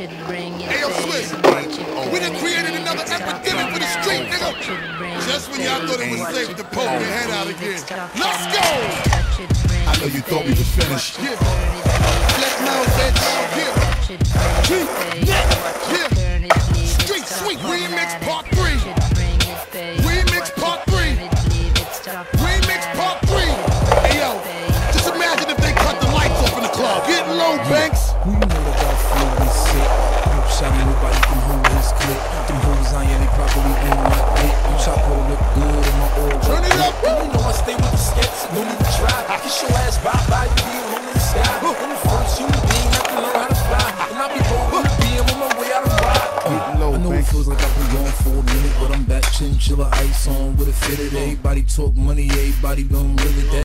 Touch it, bring it, Hey, yo. Swizz. It, We turn done created another it, stop epidemic it for the now. street, nigga. Touch it, bring Just when y'all thought it was safe to poke your head out again. Let's go. now. Touch it, bring I know you thought we was baby. finished. Watch it, Yeah. turn it, leave it, Flex stop now, it bitch. Yeah. Touch it, bring it, Cheat. baby. Yeah. Yeah. turn it, leave it, Street Sweet Remix. Part 3. Touch it, bring it, baby. Remix Part 3. turn it, leave it, stop it Remix. Part 3. Hey, yo. Just imagine if they cut the lights off in the club. Get low, Banks. Stay with the skets, no need to try. I Kiss your ass bye bye, you be alone in the sky. I'm the first human being that can learn how to fly. And I'll be rolling the BM on my way out of ride. Getting low, I know it feels like I've been gone for a minute, but I'm back chinchilla ice on with a fitted. Everybody talk money, everybody don't live it.